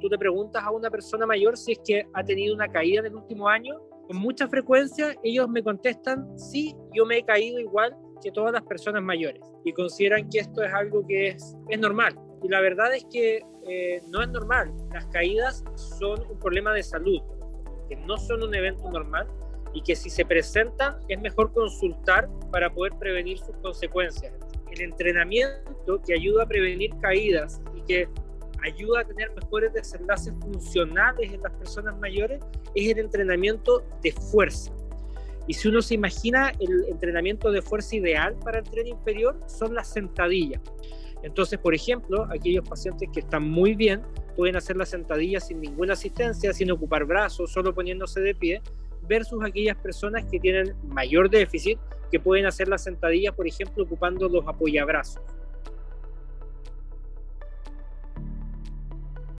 tú te preguntas a una persona mayor si es que ha tenido una caída en el último año, con mucha frecuencia ellos me contestan, sí, yo me he caído igual que todas las personas mayores y consideran que esto es algo que es, es normal. Y la verdad es que eh, no es normal. Las caídas son un problema de salud, que no son un evento normal y que si se presentan es mejor consultar para poder prevenir sus consecuencias. El entrenamiento que ayuda a prevenir caídas y que ayuda a tener mejores desenlaces funcionales en las personas mayores es el entrenamiento de fuerza. Y si uno se imagina el entrenamiento de fuerza ideal para el tren inferior, son las sentadillas. Entonces, por ejemplo, aquellos pacientes que están muy bien pueden hacer las sentadillas sin ninguna asistencia, sin ocupar brazos, solo poniéndose de pie, versus aquellas personas que tienen mayor déficit, que pueden hacer las sentadillas, por ejemplo, ocupando los apoyabrazos.